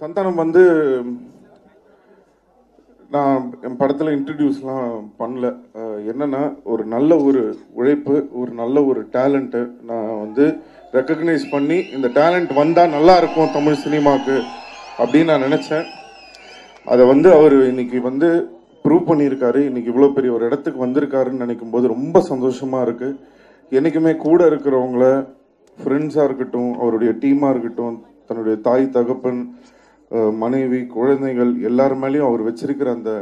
சந்தானம் வந்து நான் என் படத்தில் இன்ட்ரடியூஸ்லாம் பண்ணல. என்னென்னா ஒரு நல்ல ஒரு உழைப்பு ஒரு நல்ல ஒரு டேலண்ட்டு நான் வந்து ரெக்கக்னைஸ் பண்ணி இந்த டேலண்ட் வந்தால் நல்லா இருக்கும் தமிழ் சினிமாவுக்கு அப்படின்னு நான் நினச்சேன். அதை வந்து அவர் இன்னைக்கு வந்து ப்ரூவ் பண்ணியிருக்காரு. இன்னைக்கு இவ்வளோ பெரிய ஒரு இடத்துக்கு வந்திருக்காருன்னு நினைக்கும் போது ரொம்ப சந்தோஷமாக இருக்குது என்னைக்குமே கூட இருக்கிறவங்கள ஃப்ரெண்ட்ஸாக இருக்கட்டும் அவருடைய டீமாக இருக்கட்டும் தன்னுடைய தாய் தகப்பன் மனைவி குழந்தைகள் எல்லார் மேலேயும் அவர் வச்சிருக்கிற அந்த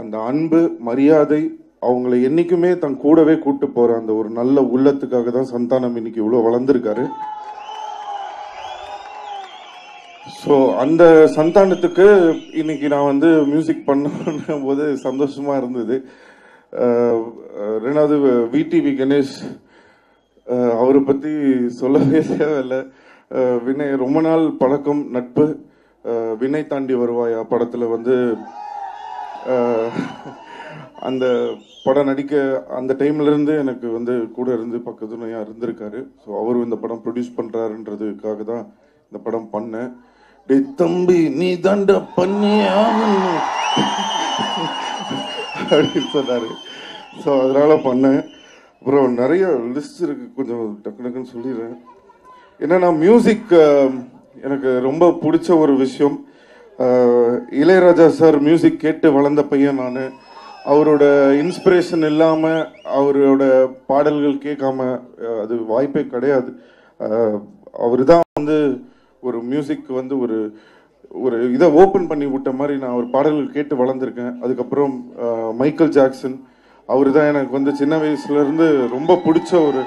அந்த அன்பு மரியாதை அவங்கள என்றைக்குமே தன் கூடவே கூட்டு போகிற அந்த ஒரு நல்ல உள்ளத்துக்காக தான் சந்தானம் இன்னைக்கு இவ்வளோ வளர்ந்துருக்காரு. ஸோ அந்த சந்தானத்துக்கு இன்னைக்கு நான் வந்து மியூசிக் பண்ணும் போது சந்தோஷமாக இருந்தது ரெண்டாவது விடிவி கணேஷ் அவரை பற்றி சொல்லவே தேவையில்லை. வினய் ரொம்ப நாள் பழக்கம் நட்பு. வினை தாண்டி வருவாயா? படத்தில் வந்து அந்த படம் நடிக்க அந்த டைம்லேருந்து எனக்கு வந்து கூட இருந்து பக்கத்துணையாக இருந்திருக்காரு. ஸோ அவரும் இந்த படம் ப்ரொடியூஸ் பண்ணுறாருன்றதுக்காக தான் இந்த படம் பண்ணேன். டே தம்பி நீ தாண்ட பண்ணி ஆகணும். அப்படின்னு சொன்னார். ஸோ அதனால் பண்ணேன். அப்புறம் நிறைய லிஸ்ட் இருக்குது கொஞ்சம் டக்கு டக்குன்னு சொல்லிடுறேன். என்னென்னா மியூசிக் எனக்கு ரொம்ப பிடிச்ச ஒரு விஷயம் இளையராஜா சார் மியூசிக் கேட்டு வளர்ந்த பையன் நான். அவரோட இன்ஸ்பிரேஷன் இல்லாமல் அவரோட பாடல்கள் கேட்காம அது வாய்ப்பே கிடையாது. அவர் தான் வந்து ஒரு மியூசிக் வந்து ஒரு ஒரு இதை ஓப்பன் பண்ணி விட்ட மாதிரி நான் ஒரு பாடல்கள் கேட்டு வளர்ந்துருக்கேன். அதுக்கப்புறம் மைக்கேல் ஜாக்சன் அவர் தான் எனக்கு வந்து சின்ன வயசுலேருந்து ரொம்ப பிடிச்ச ஒரு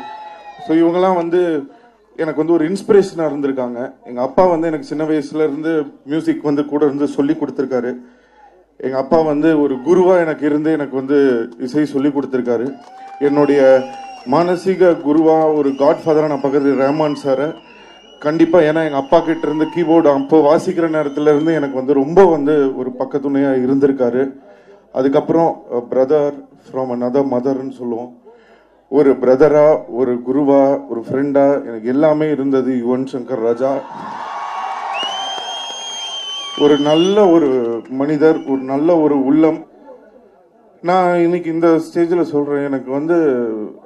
ஸோ இவங்கெல்லாம் வந்து எனக்கு வந்து ஒரு இன்ஸ்பிரேஷனாக இருந்திருக்காங்க. எங்கள் அப்பா வந்து எனக்கு சின்ன வயசுல இருந்து மியூசிக் வந்து கூட இருந்து சொல்லி கொடுத்துருக்காரு. எங்கள் அப்பா வந்து ஒரு குருவாக எனக்கு இருந்து எனக்கு வந்து இசை சொல்லி கொடுத்துருக்காரு. என்னுடைய மானசீக குருவாக ஒரு காட்ஃபாதராக நான் பக்கத்து ரஹ்மான் சாரை. கண்டிப்பாக ஏன்னா எங்கள் அப்பா கிட்ட இருந்து கீபோர்டு அப்போ வாசிக்கிற நேரத்துல இருந்து எனக்கு வந்து ரொம்ப வந்து ஒரு பக்கத்துணையாக இருந்திருக்காரு. அதுக்கப்புறம் பிரதர் ஃப்ரம் another மதர்னு சொல்லுவோம். ஒரு பிரதரா ஒரு குருவா ஒரு ஃப்ரெண்டா எனக்கு எல்லாமே இருந்தது யுவன் சங்கர் ராஜா. ஒரு நல்ல ஒரு மனிதர் ஒரு நல்ல ஒரு உள்ளம். நான் இன்னைக்கு இந்த ஸ்டேஜில் சொல்கிறேன் எனக்கு வந்து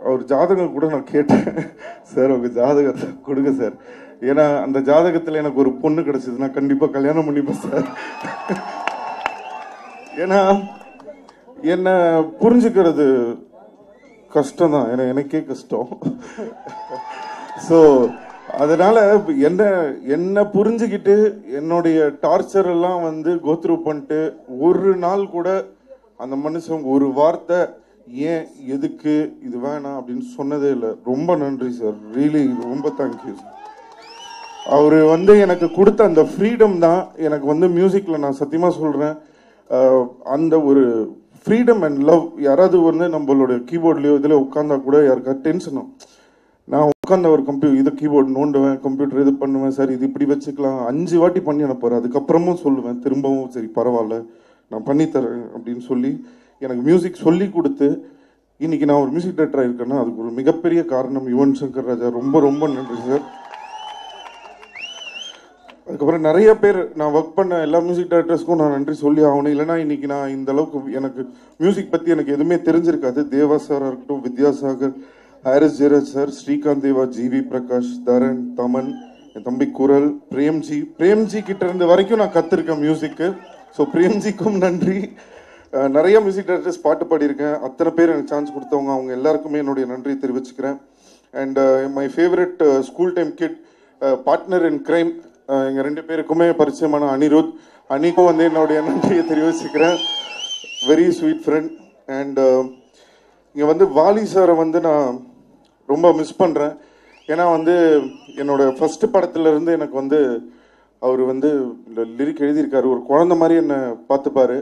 அவர் ஜாதகம் கூட நான் கேட்டேன். சார் உங்க ஜாதகத்தை கொடுங்க சார் ஏன்னா அந்த ஜாதகத்தில் எனக்கு ஒரு பொண்ணு கிடச்சிதுன்னா கண்டிப்பாக கல்யாணம் பண்ணிப்பேன் சார் ஏன்னா என்னை புரிஞ்சுக்கிறது கஷ்டம் தான் ஏன்னா எனக்கே கஷ்டம். ஸோ அதனால என்ன என்னை புரிஞ்சுக்கிட்டு என்னுடைய டார்ச்சர் எல்லாம் வந்து கோத்ரூ பண்ணிட்டு ஒரு நாள் கூட அந்த மனுஷன் ஒரு வார்த்தை ஏன் எதுக்கு இது வேணாம் அப்படின்னு சொன்னதே இல்லை. ரொம்ப நன்றி சார் ரியலி ரொம்ப தேங்க்யூ அவர் வந்து எனக்கு கொடுத்த அந்த ஃப்ரீடம் தான் எனக்கு வந்து மியூசிக்கில் நான் சத்தியமாக சொல்கிறேன் அந்த ஒரு ஃப்ரீடம் அண்ட் லவ் யாராவது வந்து நம்மளோட கீபோர்ட்லேயோ இதில் உட்காந்தா கூட யாருக்கா டென்ஷனும் நான் உட்காந்த ஒரு கம்ப்யூட்டர் இது கீபோர்டு நோண்டுவேன் கம்ப்யூட்டர் இது பண்ணுவேன் சார் இது இப்படி வச்சுக்கலாம். அஞ்சு வாட்டி பண்ணி அனுப்புறேன் அதுக்கப்புறமும் சொல்லுவேன் திரும்பவும் சரி பரவாயில்ல நான் பண்ணித்தரேன் அப்படின்னு சொல்லி எனக்கு மியூசிக் சொல்லி கொடுத்து இன்னைக்கு நான் ஒரு மியூசிக் டேரக்டராக இருக்கேன்னா அதுக்கு ஒரு மிகப்பெரிய காரணம் யுவன் சங்கர் ராஜா. ரொம்ப ரொம்ப நன்றி சார் அதுக்கப்புறம் நிறைய பேர் நான் ஒர்க் பண்ண எல்லா மியூசிக் டைரக்டர்ஸ்க்கும் நான் நன்றி சொல்லி ஆகணும். இல்லைன்னா இன்னைக்கு நான் இந்த அளவுக்கு எனக்கு மியூசிக் பற்றி எனக்கு எதுவுமே தெரிஞ்சிருக்காது. தேவா சாராக இருக்கட்டும் வித்யாசாகர் ஹாரிஸ் ஜெயராஜ் சார் ஸ்ரீகாந்த் தேவா ஜிவி பிரகாஷ் தரன் தமன் என் தம்பி குரல் பிரேம்ஜி. பிரேம்ஜி கிட்ட இருந்த வரைக்கும் நான் கற்றுருக்கேன் மியூசிக்கு ஸோ பிரேம்ஜிக்கும் நன்றி. நிறைய மியூசிக் டைரக்டர்ஸ் பாட்டு பாடியிருக்கேன். அத்தனை பேர் எனக்கு சான்ஸ் கொடுத்தவங்க. அவங்க எல்லாருக்குமே என்னுடைய நன்றியை தெரிவிச்சுக்கிறேன். And my favourite school time kid partner in crime எங்கள் ரெண்டு பேருக்குமே பரிச்சயமான அனிருத் அனிக்கும் வந்து என்னுடைய நன்றியை தெரிவிச்சுக்கிறேன். வெரி ஸ்வீட் ஃப்ரெண்ட் அண்ட் இங்கே வந்து வாலி சாரை வந்து நான் ரொம்ப மிஸ் பண்ணுறேன் ஏன்னா வந்து என்னோடய ஃபஸ்ட்டு படத்துலேருந்து எனக்கு வந்து அவர் வந்து லிரிக் எழுதியிருக்காரு. ஒரு குழந்தை மாதிரி என்னை பார்த்துப்பாரு.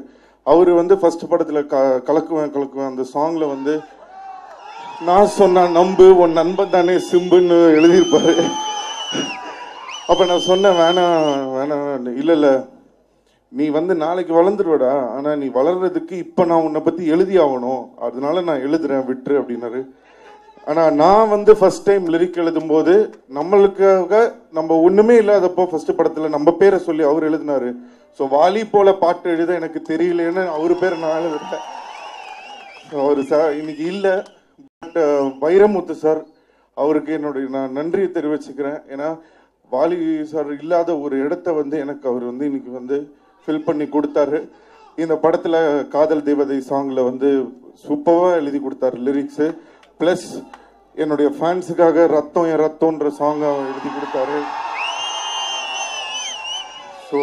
அவர் வந்து ஃபஸ்ட்டு படத்தில் க கலக்குவேன் கலக்குவேன். அந்த சாங்கில் வந்து நான் சொன்ன நம்பு உன் நண்பன் தானே சிம்புன்னு எழுதியிருப்பாரு. அப்போ நான் சொன்னேன் வேணாம் வேணாம் இல்லை இல்லை. நீ வந்து நாளைக்கு வளர்ந்துருவடா ஆனால் நீ வளர்றதுக்கு இப்போ நான் உன்னை பற்றி எழுதி ஆகணும். அதனால நான் எழுதுறேன் விட்டுரு அப்படின்னாரு. ஆனால் நான் வந்து ஃபஸ்ட் டைம் லிரிக் எழுதும்போது நம்மளுக்காக நம்ம ஒன்றுமே இல்லாதப்போ ஃபஸ்ட்டு படத்தில் நம்ம பேரை சொல்லி அவர் எழுதினாரு. ஸோ வாலி போல பாட்டு எழுத எனக்கு தெரியலன்னு அவர் பேரை நான் எழுதுறேன். அவர் சார் இன்னைக்கு இல்லை. பட் வைரமுத்து சார் அவருக்கு என்னுடைய நான் நன்றியை தெரிவிச்சுக்கிறேன். ஏன்னா வாலி சார் இல்லாத ஒரு இடத்த வந்து எனக்கு அவர் வந்து இன்னைக்கு வந்து ஃபில் பண்ணி கொடுத்தாரு. இந்த படத்தில் காதல் தேவதை சாங்கில் வந்து சூப்பராக எழுதி கொடுத்தாரு லிரிக்ஸு ப்ளஸ் என்னுடைய ஃபேன்ஸுக்காக ரத்தம் என் ரத்தம்ன்ற சாங்கை எழுதி கொடுத்தாரு. ஸோ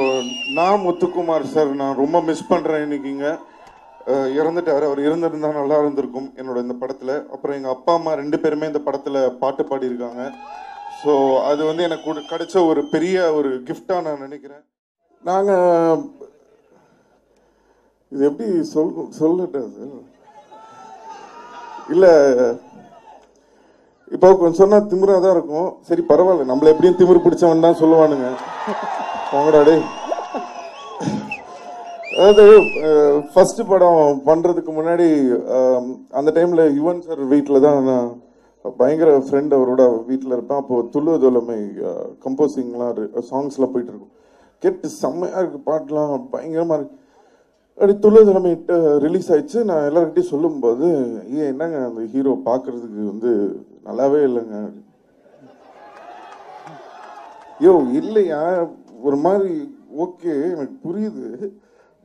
நான் முத்துக்குமார் சார் நான் ரொம்ப மிஸ் பண்ணுறேன் இன்னைக்குங்க இறந்துட்டார். அவர் இருந்திருந்தா நல்லா இருந்திருக்கும் என்னோட இந்த படத்தில். அப்புறம் எங்கள் அப்பா அம்மா ரெண்டு பேருமே இந்த படத்தில் பாட்டு பாடியிருக்காங்க. ஸோ அது வந்து எனக்கு கிடைச்ச ஒரு பெரிய ஒரு கிஃப்டாக நான் நினைக்கிறேன். நாங்கள் இது எப்படி சொல் சொல்லட்டேன் சார் இல்லை இப்போ கொஞ்சம் சொன்னால் திமிராக தான் இருக்கும். சரி பரவாயில்ல. நம்மள எப்படியும் திமிரு பிடிச்சவன் தான் சொல்லுவானுங்க. போங்கடா டேய். அதாவது ஃபஸ்ட்டு படம் பண்ணுறதுக்கு முன்னாடி அந்த டைமில் யுவன் சார் வீட்டில் தான் நான் பயங்கர ஃப்ரெண்ட் அவரோட வீட்டில் இருப்பேன். அப்போ துள்ளு தோலமை கம்போசிங்லாம் சாங்ஸ்லாம் போயிட்டு இருக்கும் கேட்டு செம்மையாக இருக்கு பாட்டுலாம் பயங்கரமாக இருக்கு. அப்படி துள்ளு ரிலீஸ் ஆயிடுச்சு. நான் எல்லாருக்கிட்டையும் சொல்லும்போது ஏன் என்னங்க அந்த ஹீரோ பார்க்கறதுக்கு வந்து நல்லாவே இல்லைங்க. யோ இல்லையா? ஒரு மாதிரி ஓகே எனக்கு புரியுது.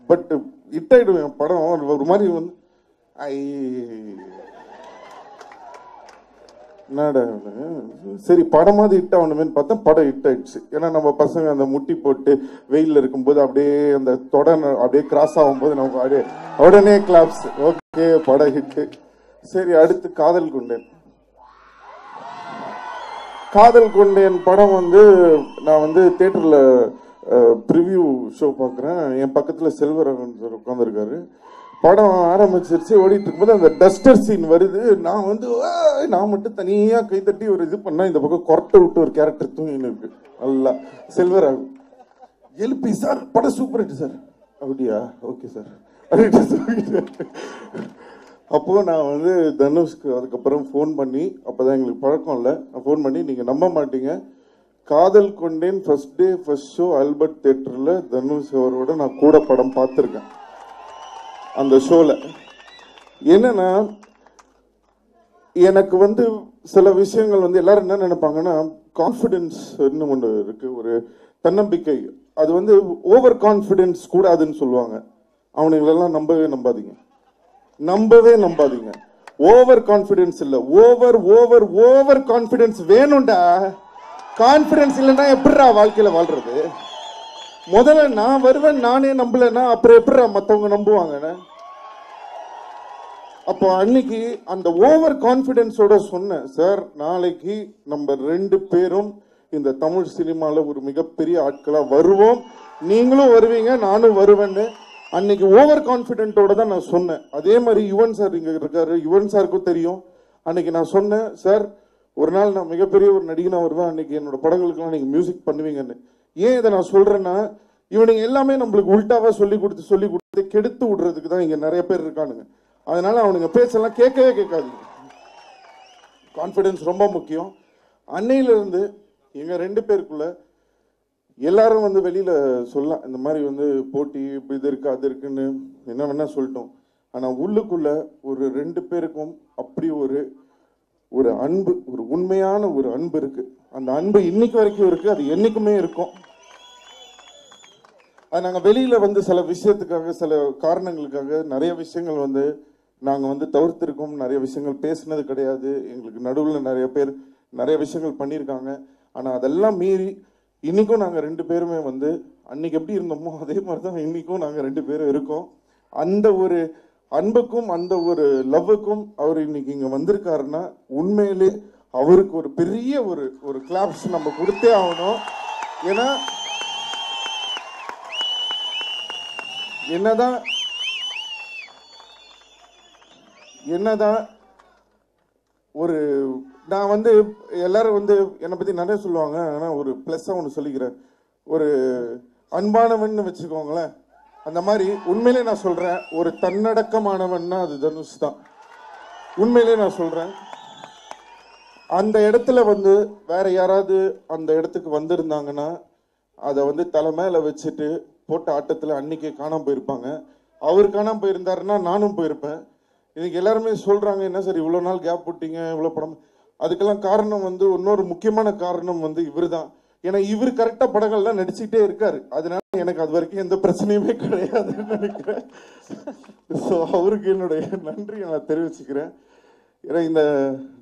பட் ஹிட் ஆயிடும் என் படம். ஒரு மாதிரி வந்து ஐ என்னடா சரி படமாவது ஹிட் ஆகணுமேனு பார்த்தா படம் ஹிட் ஆயிடுச்சு. ஏன்னா நம்ம பசங்க அந்த முட்டி போட்டு வெயிலில் இருக்கும்போது அப்படியே அந்த தொடர் அப்படியே கிராஸ் ஆகும்போது நமக்கு அப்படியே உடனே கிளாப்ஸ் ஓகே படம் ஹிட்டு சரி அடுத்து காதல் குண்டேன். காதல் குண்டேன் படம் வந்து நான் வந்து தேட்டரில் ப்ரிவியூ ஷோ பார்க்குறேன். என் பக்கத்தில் செல்வரகன் சார் உட்காந்துருக்காரு படம் ஆரம்பிச்சிருச்சு ஓடிட்டு இருக்கும்போது அந்த டஸ்டர் சீன் வருது. நான் வந்து "ஆய்!" நான் மட்டும் தனியாக கைத்தட்டி ஒரு இது பண்ணால் இந்த பக்கம் கொரட்டை விட்டு ஒரு கேரக்டர் தூங்கின்னு இருக்கு. நல்லா. செல்வராகவன் எழுப்பி சார் படம் சூப்பர் ஹிட் சார் அப்படியா? ஓகே சார் அப்படின்ட்டு நான் வந்து தனுஷ்க்கு அதுக்கப்புறம் ஃபோன் பண்ணி அப்போ தான் எங்களுக்கு பழக்கம் இல்லை. நான் ஃபோன் பண்ணி நீங்கள் நம்ப மாட்டீங்க. Kadhal Kondein first day first show Albert தேட்டரில் தனுஷ் அவரோட நான் கூட படம் பார்த்துருக்கேன். அந்த ஷோவில் என்னென்னா எனக்கு வந்து சில விஷயங்கள் வந்து எல்லாரும் என்ன நினைப்பாங்கன்னா கான்ஃபிடென்ஸ் ஒன்று இருக்கு ஒரு தன்னம்பிக்கை. அது வந்து ஓவர் கான்ஃபிடென்ஸ் கூடாதுன்னு சொல்லுவாங்க. அவனுங்களெல்லாம் நம்பவே நம்பாதீங்க. நம்பவே நம்பாதீங்க. ஓவர் கான்ஃபிடென்ஸ் இல்ல. ஓவர் ஓவர் ஓவர் கான்ஃபிடென்ஸ் வேணும்டா. கான்ஃபிடென்ஸ் இல்லைன்னா எப்படிடா வாழ்க்கையில வாழ்றது? முதல்ல நான் வருவேன் நானே நம்பலன்னா அப்புறம் எப்படிடா மத்தவங்க நம்புவாங்கண்ணே அப்போ அன்னைக்கு அந்த ஓவர் கான்ஃபிடென்ஸோட சொன்னேன் சார் நாளைக்கு நம்ம ரெண்டு பேரும் இந்த தமிழ் சினிமாவில் ஒரு மிகப்பெரிய ஆட்களாக வருவோம். நீங்களும் வருவீங்க நானும் வருவேன்னு. அன்னைக்கு ஓவர் கான்ஃபிடென்ட்டோட தான் நான் சொன்னேன். அதே மாதிரி யுவன் சார் இங்கே இருக்காரு. யுவன் சாருக்கும் தெரியும். அன்னைக்கு நான் சொன்னேன் சார் ஒரு நாள் நான் மிகப்பெரிய ஒரு நடிகனாக வருவேன். அன்னைக்கு என்னோட படங்களுக்கெல்லாம் நீங்கள் மியூசிக் பண்ணுவீங்கன்னு. ஏன் இதை நான் சொல்கிறேன்னா இவனுங்க எல்லாமே நம்மளுக்கு உல்ட்டாவாக சொல்லி கொடுத்து சொல்லி கொடுத்து கெடுத்து விடுறதுக்கு தான் இங்கே நிறைய பேர் இருக்கானுங்க. அதனால அவனுங்க பேச்செல்லாம் கேட்கவே கேட்காதீங்க. கான்ஃபிடென்ஸ் ரொம்ப முக்கியம். அன்னையிலிருந்து எங்கள் ரெண்டு பேருக்குள்ள எல்லாரும் வந்து வெளியில் சொல்லலாம் இந்த மாதிரி வந்து போட்டி இப்போ இது இருக்குது அது இருக்குன்னு என்ன வேணால் சொல்லிட்டோம். ஆனால் உள்ளுக்குள்ள ஒரு ரெண்டு பேருக்கும் அப்படி ஒரு ஒரு அன்பு ஒரு உண்மையான ஒரு அன்பு இருக்குது அந்த அன்பு இன்னைக்கு வரைக்கும் இருக்குது அது என்றைக்குமே இருக்கும். அது நாங்கள் வெளியில் வந்து சில விஷயத்துக்காக சில காரணங்களுக்காக நிறைய விஷயங்கள் வந்து நாங்கள் வந்து தவிர்த்திருக்கோம். நிறைய விஷயங்கள் பேசினது கிடையாது. எங்களுக்கு நடுவில் நிறைய பேர் நிறைய விஷயங்கள் பண்ணியிருக்காங்க. ஆனால் அதெல்லாம் மீறி இன்றைக்கும் நாங்கள் ரெண்டு பேருமே வந்து அன்னைக்கு எப்படி இருந்தோமோ அதே மாதிரி தான் இன்னைக்கும் நாங்கள் ரெண்டு பேரும் இருக்கோம். அந்த ஒரு அன்புக்கும் அந்த ஒரு லவ்வுக்கும் அவர் இன்னைக்கு இங்கே வந்திருக்காருன்னா உண்மையிலே அவருக்கு ஒரு பெரிய ஒரு ஒரு கிளாப்ஸ் நம்ம கொடுத்தே ஆகணும். ஏன்னா என்னதான் என்னதான் ஒரு நான் வந்து எல்லாரும் வந்து என்னை பத்தி நிறைய சொல்லுவாங்க. ஆனா ஒரு பிளஸ்ஸா ஒன்று சொல்லிக்கிறேன். ஒரு அன்பானவன் வச்சுக்கோங்களேன். அந்த மாதிரி உண்மையிலே நான் சொல்றேன். ஒரு தன்னடக்கமானவன்னா அது தனுஷ் தான். உண்மையிலே நான் சொல்றேன். அந்த இடத்துல வந்து வேற யாராவது அந்த இடத்துக்கு வந்திருந்தாங்கன்னா அதை வந்து தலை வச்சுட்டு போட்ட ஆட்டத்தில் அன்னைக்கு காணாமல் போயிருப்பாங்க. அவர் காணாமல் போயிருந்தாருன்னா நானும் போயிருப்பேன். இன்னைக்கு எல்லாருமே சொல்றாங்க என்ன சார் இவ்வளோ நாள் கேப் போட்டீங்க இவ்வளோ படம்? அதுக்கெல்லாம் காரணம் வந்து இன்னொரு முக்கியமான காரணம் வந்து இவர் தான் ஏன்னா இவர் கரெக்டாக படங்கள்லாம் நடிச்சுக்கிட்டே இருக்காரு. அதனால எனக்கு அது வரைக்கும் எந்த பிரச்சனையுமே கிடையாதுன்னு நினைக்கிறேன். ஸோ அவருக்கு என்னுடைய நன்றியை நான் தெரிவிச்சுக்கிறேன். ஏன்னா இந்த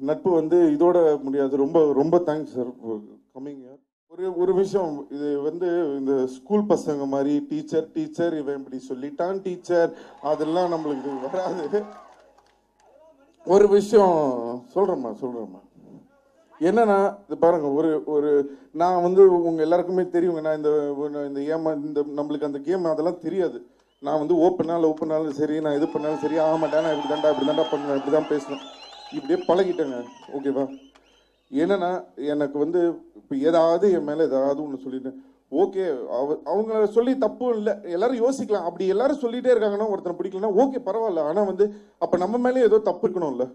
நட்பு வந்து இதோட முடியாது. ரொம்ப ரொம்ப தேங்க்ஸ் சார் கம்மிங் ஒரு ஒரு விஷயம் இது வந்து இந்த ஸ்கூல் பசங்க மாதிரி டீச்சர் டீச்சர் இவன் இப்படி சொல்லிட்டான் டீச்சர் அதெல்லாம் நம்மளுக்கு வராது. ஒரு விஷயம் சொல்றேம்மா சொல்றேம்மா. என்னன்னா இது பாருங்க ஒரு ஒரு நான் வந்து உங்க எல்லாருக்குமே தெரியுங்க நான் இந்த இந்த ஏமா இந்த நம்மளுக்கு அந்த கேம் அதெல்லாம் தெரியாது. நான் வந்து ஓப்பனாலும் ஓப்பனாலும் சரி நான் இது பண்ணாலும் சரி ஆமாட்டா நான் இப்படி தாண்டா இப்படி தாண்டா பண்ணுவேன் இப்படி தான் பேசுவேன் இப்படியே பழகிட்டேங்க ஓகேவா என்னன்னா எனக்கு வந்து இப்போ ஏதாவது என் மேலே ஏதாவது ஒன்று சொல்லிட்டேன் ஓகே அவ அவங்கள சொல்லி தப்பும் இல்லை. எல்லாரும் யோசிக்கலாம். அப்படி எல்லாரும் சொல்லிட்டே இருக்காங்கன்னா ஒருத்தனை பிடிக்கலன்னா ஓகே பரவாயில்ல. ஆனால் வந்து அப்போ நம்ம மேலே ஏதோ தப்பு இருக்கணும்ல?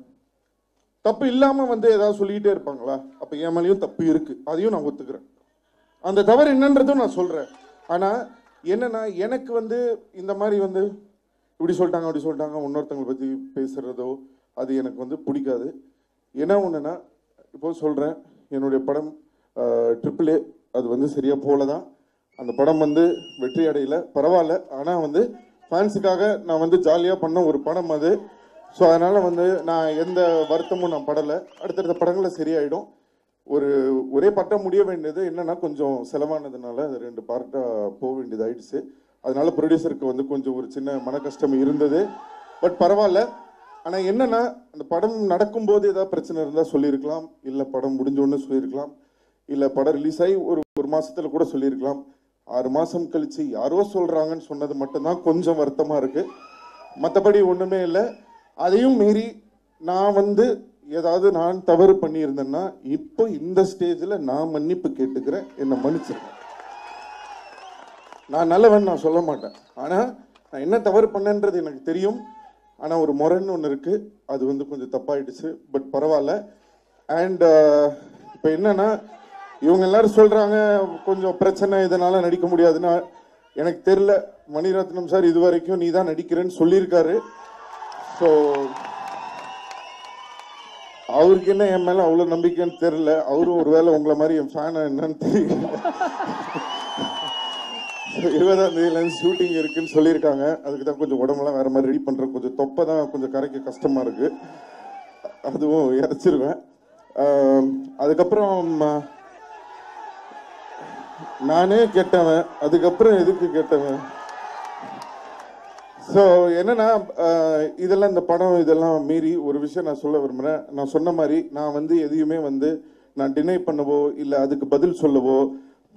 தப்பு இல்லாம வந்து ஏதாவது சொல்லிக்கிட்டே இருப்பாங்களா? அப்ப என் மேலேயும் தப்பு இருக்கு. அதையும் நான் ஒத்துக்கிறேன். அந்த தவறு என்னன்றதும் நான் சொல்றேன். ஆனா என்னன்னா எனக்கு வந்து இந்த மாதிரி வந்து இப்படி சொல்லிட்டாங்க அப்படி சொல்லிட்டாங்க இன்னொருத்தங்களை பத்தி பேசுறதோ அது எனக்கு வந்து பிடிக்காது. என்ன ஒண்ணுன்னா இப்போ சொல்றேன் என்னுடைய படம் ட்ரிபிள் ஏ அது வந்து சரியா போலதான் அந்த படம் வந்து வெற்றி அடையல. பரவாயில்ல. ஆனா வந்து ஃபேன்ஸுக்காக நான் வந்து ஜாலியாக பண்ண ஒரு படம் அது. ஸோ அதனால் வந்து நான் எந்த வருத்தமும் நான் படலை. அடுத்தடுத்த படங்களில் சரியாயிடும். ஒரு ஒரே பட்டம் முடிய வேண்டியது என்னன்னா கொஞ்சம் செலவானதுனால அது ரெண்டு பார்ட்டாக போக வேண்டியது ஆயிடுச்சு அதனால ப்ரொடியூசருக்கு வந்து கொஞ்சம் ஒரு சின்ன மன கஷ்டம் இருந்தது. பட் பரவாயில்ல. ஆனால் என்னன்னா அந்த படம் நடக்கும்போது ஏதாவது பிரச்சனை இருந்தால் சொல்லியிருக்கலாம். இல்லை படம் முடிஞ்சோன்னு சொல்லியிருக்கலாம். இல்லை படம் ரிலீஸ் ஆகி ஒரு ஒரு மாசத்துல கூட சொல்லியிருக்கலாம். ஆறு மாசம் கழிச்சு யாரோ சொல்றாங்கன்னு சொன்னது மட்டும்தான் கொஞ்சம் வருத்தமா இருக்கு. மற்றபடி ஒண்ணுமே இல்லை. அதையும் மீறி நான் வந்து ஏதாவது நான் தவறு பண்ணியிருந்தேன்னா இப்போ இந்த ஸ்டேஜில் நான் மன்னிப்பு கேட்டுக்கிறேன். என்னை மன்னிச்சிருக்கேன் நான் நல்லவன் நான் சொல்ல மாட்டேன். ஆனால் நான் என்ன தவறு பண்ணேன்றது எனக்கு தெரியும். ஆனால் ஒரு முறைன்னு ஒன்று இருக்கு. அது வந்து கொஞ்சம் தப்பாயிடுச்சு. பட் பரவாயில்ல. அண்ட் இப்போ என்னன்னா இவங்க எல்லாரும் சொல்றாங்க கொஞ்சம் பிரச்சனை இதனால நடிக்க முடியாதுன்னா. எனக்கு தெரியல மணிரத்னம் சார் இது வரைக்கும் நீ தான் நடிக்கிறேன்னு சொல்லியிருக்காரு. ஸோ அவருக்கு என்ன என் மேலே அவ்வளோ நம்பிக்கைன்னு தெரியல. அவரும் ஒரு வேளை உங்களை மாதிரி என் ஃபேனா என்னன்னு தெரியல. இருபதாம் தேதியிலேருந்து ஷூட்டிங் இருக்குன்னு சொல்லியிருக்காங்க. அதுக்கு தான் கொஞ்சம் உடம்புலாம் வேற மாதிரி ரெடி பண்ணுற கொஞ்சம் தொப்பை தான் கொஞ்சம் கரைக்க கஷ்டமாக இருக்குது அதுவும் இறச்சிருவேன். அதுக்கப்புறம் நானே கெட்டவன் அதுக்கப்புறம் எதுக்கு கெட்டவன்? ஸோ என்னன்னா இதெல்லாம் இந்த படம் இதெல்லாம் மீறி ஒரு விஷயம் நான் சொல்ல விரும்புகிறேன் நான் சொன்ன மாதிரி நான் வந்து எதையுமே வந்து நான் டினை பண்ணவோ இல்லை அதுக்கு பதில் சொல்லவோ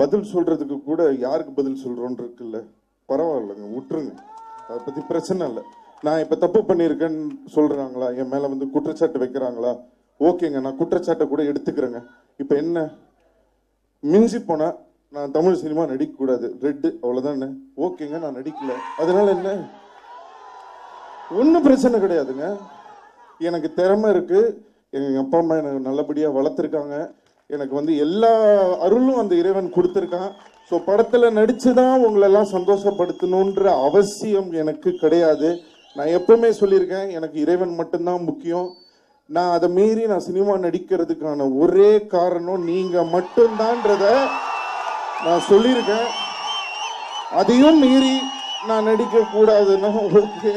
பதில் சொல்றதுக்கு கூட யாருக்கு பதில் சொல்கிறோன்னு இருக்குல்ல? பரவாயில்லைங்க விட்டுருங்க. அதை பற்றி பிரச்சனை இல்லை. நான் இப்போ தப்பு பண்ணியிருக்கேன்னு சொல்கிறாங்களா என் மேலே வந்து குற்றச்சாட்டு வைக்கிறாங்களா? ஓகேங்க நான் குற்றச்சாட்டை கூட எடுத்துக்கிறேங்க. இப்போ என்ன? மிஞ்சி போனால் நான் தமிழ் சினிமா நடிக்க கூடாது ரெட்டு அவ்வளவுதானே ஓகேங்க நான் நடிக்கல. அதனால என்ன? ஒன்றும் பிரச்சனை கிடையாதுங்க. எனக்கு திறமை இருக்கு. எங்க அப்பா அம்மா எனக்கு நல்லபடியா வளர்த்துருக்காங்க. எனக்கு வந்து எல்லா அருளும் அந்த இறைவன் கொடுத்துருக்கான். ஸோ படத்துல நடிச்சுதான் உங்களெல்லாம் சந்தோஷப்படுத்தணுன்ற அவசியம் எனக்கு கிடையாது. நான் எப்பவுமே சொல்லியிருக்கேன் எனக்கு இறைவன் மட்டும்தான் முக்கியம். நான் அதை மீறி நான் சினிமா நடிக்கிறதுக்கான ஒரே காரணம் நீங்கள் மட்டும்தான்றத நான் சொல்லியிருக்கேன். அதையும் மீறி நான் நடிக்க கூடாதுன்னா ஓகே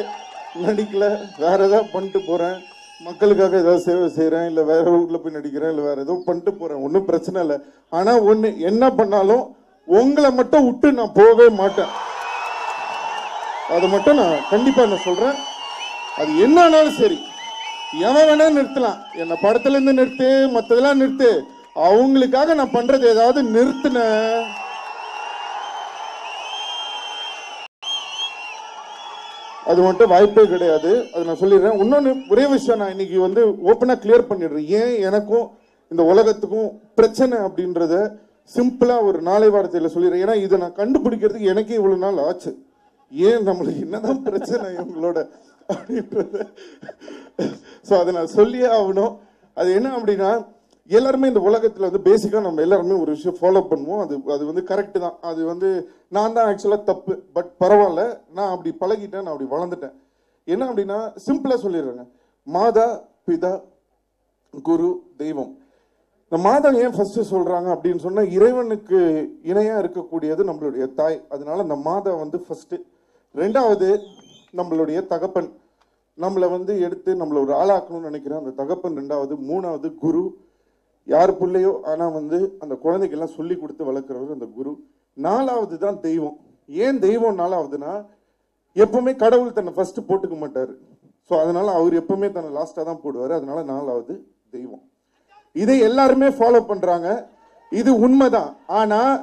நடிக்கல. வேற ஏதாவது பண்ணிட்டு போறேன். மக்களுக்காக ஏதாவது சேவை செய்கிறேன் இல்லை வேற ஊரில் போய் நடிக்கிறேன். இல்லை வேற ஏதோ பண்ணிட்டு போறேன். ஒன்றும் பிரச்சனை இல்லை. ஆனால் ஒன்று என்ன பண்ணாலும் உங்களை மட்டும் விட்டு நான் போகவே மாட்டேன். அதை மட்டும் நான் கண்டிப்பாக நான் சொல்கிறேன் அது என்ன ஆனாலும் சரி. எவன் வேணா நிறுத்தலாம். என்னை படத்துலேருந்து நிறுத்து மற்றதெல்லாம் நிறுத்து. அவங்களுக்காக நான் பண்றது ஏதாவது நிறுத்தின. அது மட்டும் வாய்ப்பே கிடையாது. அது நான் சொல்லிடுறேன். இன்னொன்று ஒரே விஷயம் நான் இன்னைக்கு வந்து ஓப்பனாக கிளியர் பண்ணிடுறேன். ஏன் எனக்கும் இந்த உலகத்துக்கும் பிரச்சனை அப்படின்றத சிம்பிளாக ஒரு நாளை வார்த்தையில் சொல்லிடுறேன். ஏன்னா இதை நான் கண்டுபிடிக்கிறதுக்கு எனக்கே இவ்வளோ நாள் ஆச்சு. ஏன் நம்மளுக்கு என்னதான் பிரச்சனை இவங்களோட அப்படின்றத. ஸோ அதை நான் சொல்லியே ஆகணும். அது என்ன அப்படின்னா எல்லாருமே இந்த உலகத்தில் வந்து பேசிக்காக நம்ம எல்லாருமே ஒரு விஷயம் ஃபாலோ பண்ணுவோம். அது அது வந்து கரெக்டு தான். அது வந்து நான் தான் ஆக்சுவலாக தப்பு. பட் பரவாயில்ல நான் அப்படி பழகிட்டேன் நான் அப்படி வளர்ந்துட்டேன். என்ன அப்படின்னா சிம்பிளாக சொல்லிடுறேங்க. மாதா பிதா குரு தெய்வம். இந்த மாதா ஏன் ஃபஸ்ட்டு சொல்கிறாங்க அப்படின்னு சொன்னால் இறைவனுக்கு இணையாக இருக்கக்கூடியது நம்மளுடைய தாய். அதனால இந்த மாதா வந்து ஃபஸ்ட்டு ரெண்டாவது நம்மளுடைய தகப்பன். நம்மளை வந்து எடுத்து நம்மளை ஒரு ஆளாக்கணும்னு நினைக்கிறேன். அந்த தகப்பன் ரெண்டாவது. மூணாவது குரு. யார் பிள்ளையோ ஆனால் வந்து அந்த குழந்தைக்கெல்லாம் சொல்லி கொடுத்து வளர்க்குறவர் அந்த குரு. நாலாவது தான் தெய்வம். ஏன் தெய்வம் நாலாவதுன்னா எப்பவுமே கடவுள் தன்னை ஃபஸ்ட்டு போட்டுக்க மாட்டார். ஸோ அதனால் அவர் எப்பவுமே தன்னை லாஸ்ட்டாக தான் போடுவார். அதனால நாலாவது தெய்வம். இதை எல்லாருமே ஃபாலோ பண்ணுறாங்க இது உண்மைதான். ஆனால்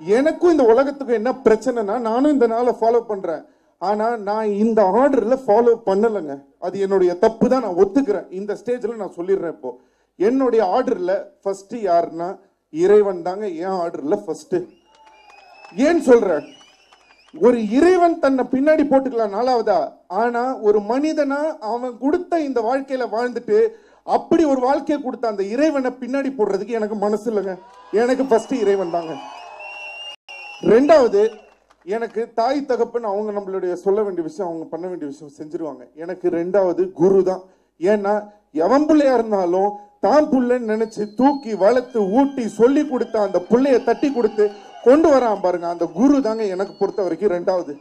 எனக்கும் இந்த உலகத்துக்கும் என்ன பிரச்சனைனா நானும் இந்த நாளை ஃபாலோ பண்ணுறேன் ஆனால் நான் இந்த ஆர்டரில் ஃபாலோ பண்ணலைங்க. அது என்னுடைய தப்பு தான். நான் ஒத்துக்கிறேன். இந்த ஸ்டேஜில் நான் சொல்லிடுறேன் இப்போ. என்னுடைய ஆர்டர்ல ஃபர்ஸ்ட் யாருன்னா இறைவன் தாங்க என் ஆர்டர்ல ஃபர்ஸ்ட் ஏன் சொல்கிறேன் ஒரு இறைவன் தன்னை பின்னாடி போட்டுக்கலாம் நாலாவதா? ஆனா ஒரு மனிதனா அவன் கொடுத்த இந்த வாழ்க்கையில வாழ்ந்துட்டு அப்படி ஒரு வாழ்க்கையை கொடுத்த அந்த இறைவனை பின்னாடி போடுறதுக்கு எனக்கு மனசு இல்லைங்க. எனக்கு ஃபர்ஸ்ட் இறைவன் தாங்க. ரெண்டாவது எனக்கு தாய் தகப்பன் அவங்க நம்மளுடைய சொல்ல வேண்டிய விஷயம் அவங்க பண்ண வேண்டிய விஷயம் செஞ்சிருவாங்க. எனக்கு ரெண்டாவது குரு தான் ஏன்னா எவன் பிள்ளையா இருந்தாலும் தான் புள்ளைன்னு நினைச்சு தூக்கி வளர்த்து ஊட்டி சொல்லி கொடுத்த அந்த புள்ளைய தட்டி கொடுத்து கொண்டு வரான் பாருங்க. அந்த குரு தாங்க எனக்கு பொறுத்த வரைக்கும் ரெண்டாவது.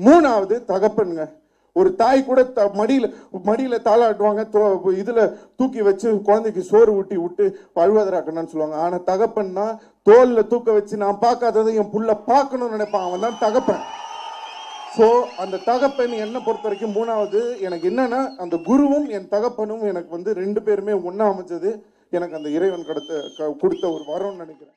மூணாவது தகப்பனுங்க. ஒரு தாய் கூட த- மடியில் மடியில் தாளாட்டுவாங்க. தோ- தூக்கி வச்சு குழந்தைக்கு சோறு ஊட்டி விட்டு பழுவதராக்கணும்னு சொல்லுவாங்க. ஆனால் தகப்பன்னா தோலில் தூக்க வச்சு நான் பார்க்காததை என் புள்ள பார்க்கணும்னு நினைப்பான். அவன் தான் தகப்பன். ஸோ அந்த தகப்பன் என்னை பொறுத்த வரைக்கும் மூணாவது எனக்கு என்னன்னா அந்த குருவும் என் தகப்பனும் எனக்கு வந்து ரெண்டு பேருமே ஒன்றா அமைஞ்சது. எனக்கு அந்த இறைவன் கடத்த க- கொடுத்த ஒரு வரம்னு நினைக்கிறேன்.